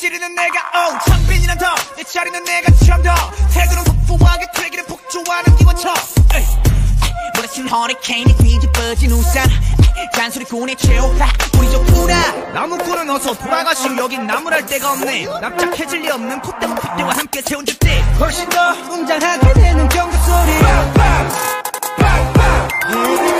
자리는 내가 참더. 태도는 푸푸하게 트레기를 폭주하는 에이. 몰아친 허리케인이 뒤집어진 우산. 잔소리꾼의 최후파 우리 좋구나 나무꾼은 어서 돌아가시오 여긴 나무랄 데가 없네. 납작해질 리 없는 콧대와 콧대와 함께 채운 주택 훨씬 더 웅장하게 되는 경고 소리. 아탕무리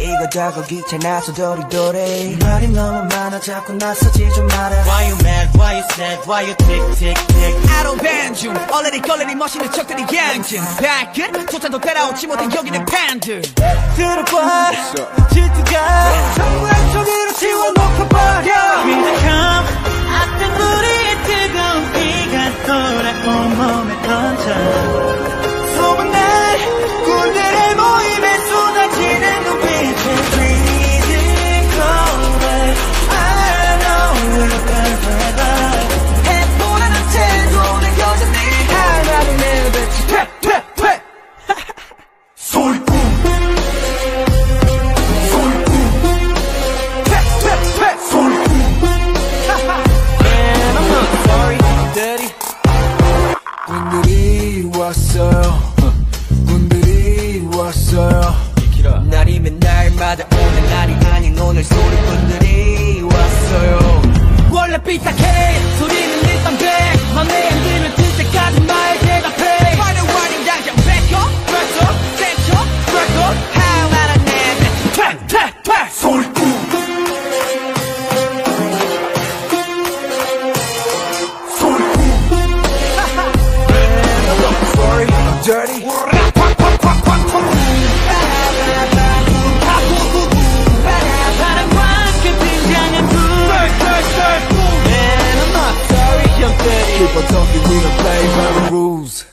이거 저거 귀찮아서 도리도리 말이 너무 많아 자꾸 나서지 좀 마라 Why you mad? Why you sad? Why you tick tick tick? I don't ban 중 얼레리 걸레리 멋있는 척들이 양진 발끝 조찬도 따라오지 못한 여기는 팬들. 들어봐 질투가. 전부의 속으로 지워놓고 버려 왔어요. 군들이 왔어요. 날이면 날마다 오는 날이 아닌 오늘 소리꾼들이 왔어요 원래 삐딱해 소리 dirty Keep on talking, we don't play by the rules.